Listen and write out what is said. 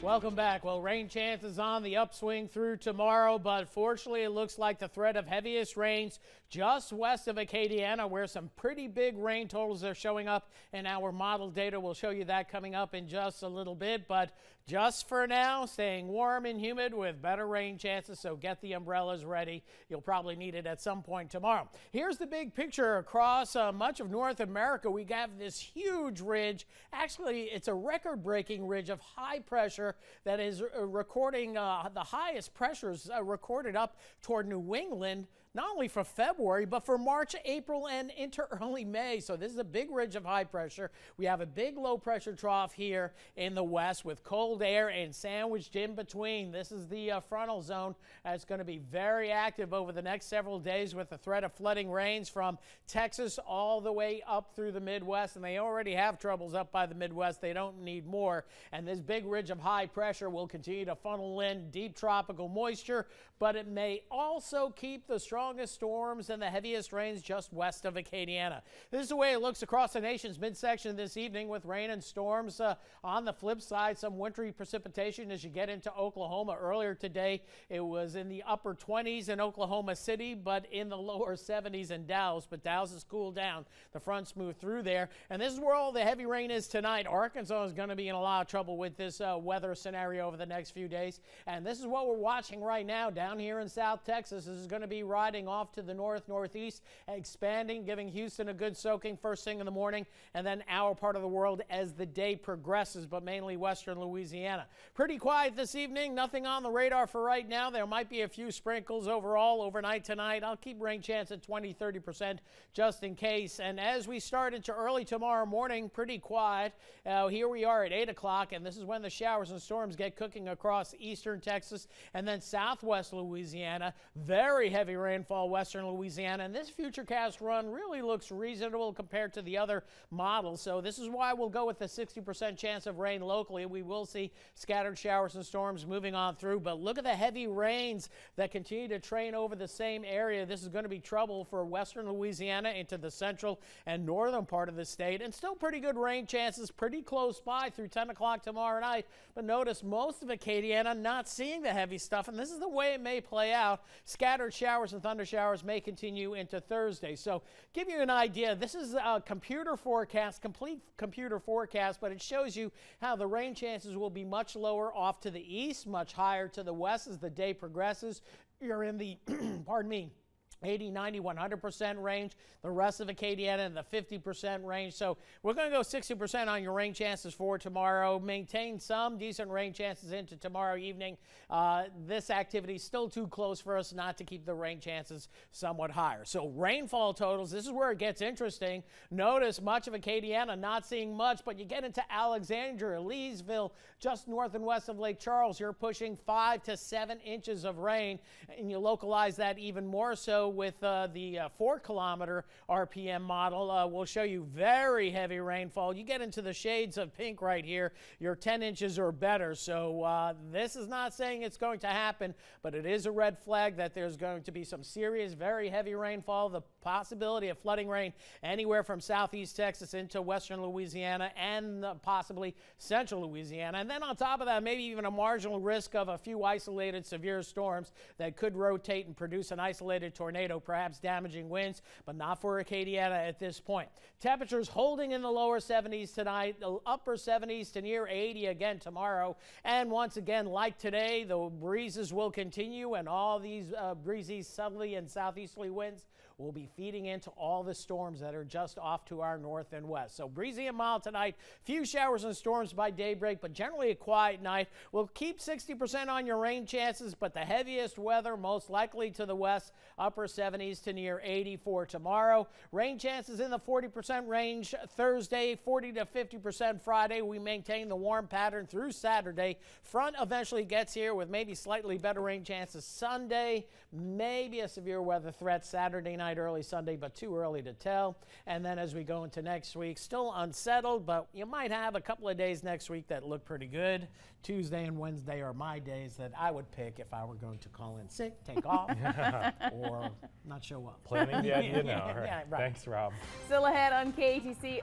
Welcome back. Well, rain chances on the upswing through tomorrow, but fortunately, it looks like the threat of heaviest rains just west of Acadiana, where some pretty big rain totals are showing up in our model data. We'll show you that coming up in just a little bit, but just for now, staying warm and humid with better rain chances, so get the umbrellas ready. You'll probably need it at some point tomorrow. Here's the big picture across uh, much of North America. We have this huge ridge. Actually, it's a record breaking ridge of high pressure that is uh, recording uh, the highest pressures uh, recorded up toward New England not only for February, but for March, April, and into early May. So this is a big ridge of high pressure. We have a big low pressure trough here in the west with cold air and sandwiched in between. This is the uh, frontal zone. It's going to be very active over the next several days with the threat of flooding rains from Texas all the way up through the Midwest. And they already have troubles up by the Midwest. They don't need more. And this big ridge of high pressure will continue to funnel in deep tropical moisture, but it may also keep the strong strongest storms and the heaviest rains just west of Acadiana. This is the way it looks across the nation's midsection this evening with rain and storms. Uh, on the flip side, some wintry precipitation as you get into Oklahoma. Earlier today, it was in the upper 20s in Oklahoma City, but in the lower 70s in Dallas. But Dallas has cooled down. The fronts move through there. And this is where all the heavy rain is tonight. Arkansas is going to be in a lot of trouble with this uh, weather scenario over the next few days. And this is what we're watching right now down here in South Texas. This is going to be riding off to the north northeast, expanding, giving Houston a good soaking first thing in the morning, and then our part of the world as the day progresses, but mainly western Louisiana. Pretty quiet this evening, nothing on the radar for right now. There might be a few sprinkles overall overnight tonight. I'll keep rain chance at 20 30% just in case. And as we start into early tomorrow morning, pretty quiet. Uh, here we are at 8 o'clock, and this is when the showers and storms get cooking across eastern Texas and then southwest Louisiana. Very heavy rainfall rainfall western Louisiana. And this futurecast run really looks reasonable compared to the other models. So this is why we'll go with the 60% chance of rain locally. We will see scattered showers and storms moving on through. But look at the heavy rains that continue to train over the same area. This is going to be trouble for western Louisiana into the central and northern part of the state. And still pretty good rain chances pretty close by through 10 o'clock tomorrow night. But notice most of Acadiana not seeing the heavy stuff. And this is the way it may play out. Scattered showers and thunder showers may continue into Thursday. So give you an idea, this is a computer forecast, complete computer forecast, but it shows you how the rain chances will be much lower off to the east, much higher to the west as the day progresses. You're in the, pardon me, 80, 90, 100% range. The rest of Acadiana in the 50% range. So we're going to go 60% on your rain chances for tomorrow. Maintain some decent rain chances into tomorrow evening. Uh, this activity is still too close for us not to keep the rain chances somewhat higher. So rainfall totals, this is where it gets interesting. Notice much of Acadiana not seeing much, but you get into Alexandria, Leesville, just north and west of Lake Charles, you're pushing five to seven inches of rain, and you localize that even more so with uh, the uh, four kilometer RPM model, uh, will show you very heavy rainfall. You get into the shades of pink right here, you're 10 inches or better. So uh, this is not saying it's going to happen, but it is a red flag that there's going to be some serious, very heavy rainfall. The possibility of flooding rain anywhere from southeast Texas into western Louisiana and possibly central Louisiana. And then on top of that, maybe even a marginal risk of a few isolated severe storms that could rotate and produce an isolated tornado tornado, perhaps damaging winds, but not for Acadiana at this point. Temperatures holding in the lower 70s tonight, the upper 70s to near 80 again tomorrow. And once again, like today, the breezes will continue and all these uh, breezy southerly and southeasterly winds will be feeding into all the storms that are just off to our north and west. So breezy and mild tonight, few showers and storms by daybreak, but generally a quiet night. We'll keep 60% on your rain chances, but the heaviest weather most likely to the west, upper 70s to near 80 for tomorrow. Rain chances in the 40% range Thursday, 40 to 50% Friday. We maintain the warm pattern through Saturday. Front eventually gets here with maybe slightly better rain chances Sunday, maybe a severe weather threat Saturday night, early Sunday, but too early to tell. And then as we go into next week, still unsettled, but you might have a couple of days next week that look pretty good. Tuesday and Wednesday are my days that I would pick if I were going to call in sick, take off, or not show up. Planning the idea now. yeah, right. Thanks, Rob. Still ahead on KATC.